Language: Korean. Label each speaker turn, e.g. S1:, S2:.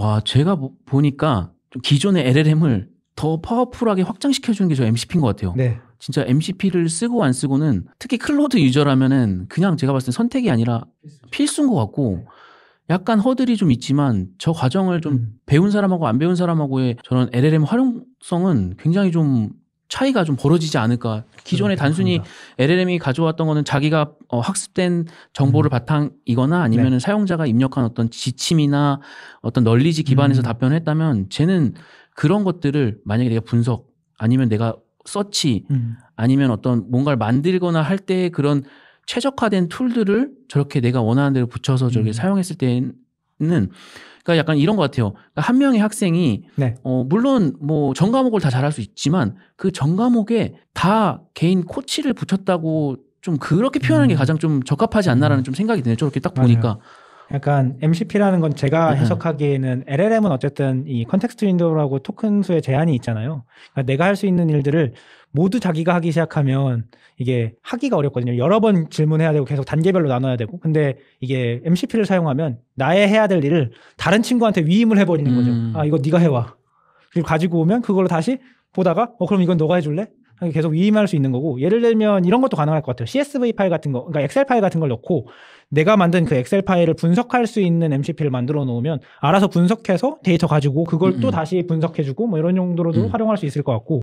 S1: 와, 제가 보- 보니까 좀 기존의 LLM을 더 powerful하게 확장시켜 주는 게 저 MCP인 것 같아요.
S2: 네.
S1: 진짜 MCP를 쓰고 안 쓰고는 특히 Claude user라면은 그냥 제가 봤을 때 선택이 아니라 필수인 것 같고 약간 허들이 좀 있지만 저 과정을 좀
S2: 음.
S1: 배운 사람하고 안 배운 사람하고의 저런 LLM 활용성은 굉장히 좀 차이가 좀 벌어지지 않을까. 기존에 단순히
S2: 그렇습니다.
S1: LLM이 가져왔던 거는 자기가 어, 학습된 정보를
S2: 음.
S1: 바탕이거나 아니면 은 사용자가 입력한 어떤 지침이나 어떤 널리지 기반에서
S2: 음.
S1: 답변을 했다면 쟤는 그런 것들을 만약에 내가 분석 아니면 내가 서치
S2: 음.
S1: 아니면 어떤 뭔가를 만들거나 할 때 그런 최적화된 툴들을 저렇게 내가 원하는 대로 붙여서 저렇게
S2: 음.
S1: 사용했을 때는 그러니까 약간 이런 것 같아요. 그러니까 한 명의 학생이
S2: 네.
S1: 어 물론 뭐 전 과목을 다 잘할 수 있지만 그 전 과목에 다 개인 코치를 붙였다고 좀 그렇게 표현하는 게
S2: 음.
S1: 가장 좀 적합하지 않나라는 좀 생각이 드네요. 저렇게 딱
S2: 맞아요. 약간 MCP라는 건 제가
S1: 네.
S2: 해석하기에는 LLM은 어쨌든 이 context window라고 토큰 수의 제한이 있잖아요. 그러니까 내가 할 수 있는 일들을 모두 자기가 하기 시작하면 이게 하기가 어렵거든요. 여러 번 질문해야 되고 계속 단계별로 나눠야 되고. 근데 이게 MCP를 사용하면 나의 해야 될 일을 다른 친구한테 위임을 해버리는 거죠.
S1: 음.
S2: 아 이거 네가 해와. 그리고 가지고 오면 그걸로 다시 보다가 어 그럼 이건 너가 해줄래? 계속 위임할 수 있는 거고 예를 들면 이런 것도 가능할 것 같아요. CSV 파일 같은 거, 그러니까 엑셀 파일 같은 걸 넣고 내가 만든 그 엑셀 파일을 분석할 수 있는 MCP를 만들어 놓으면 알아서 분석해서 데이터 가지고 그걸
S1: 음,
S2: 또
S1: 음.
S2: 다시 분석해주고 뭐 이런 용도로도
S1: 음.
S2: 활용할 수 있을 것 같고